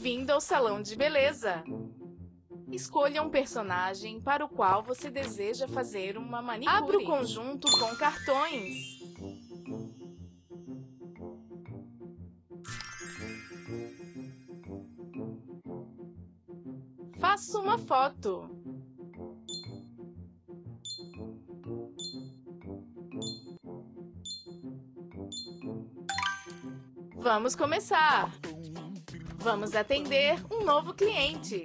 Bem-vindo ao salão de beleza! Escolha um personagem para o qual você deseja fazer uma manicure. Abra o conjunto com cartões. Faça uma foto. Vamos começar! Vamos atender um novo cliente.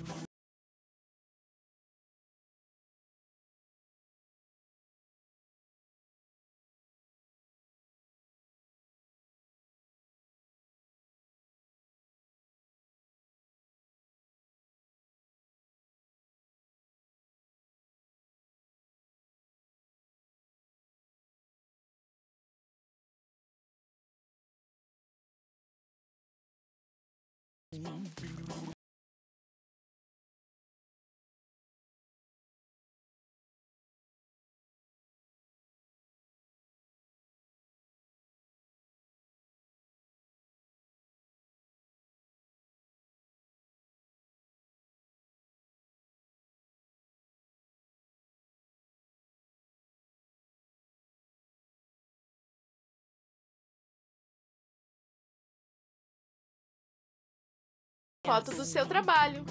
Mm-hmm. Foto do seu trabalho.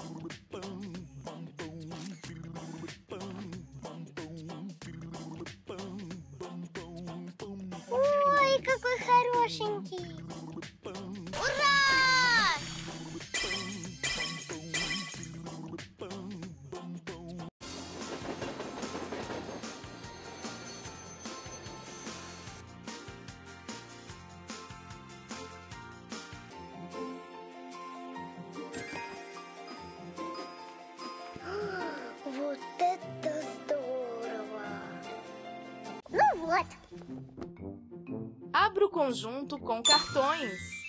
Abra o conjunto com cartões.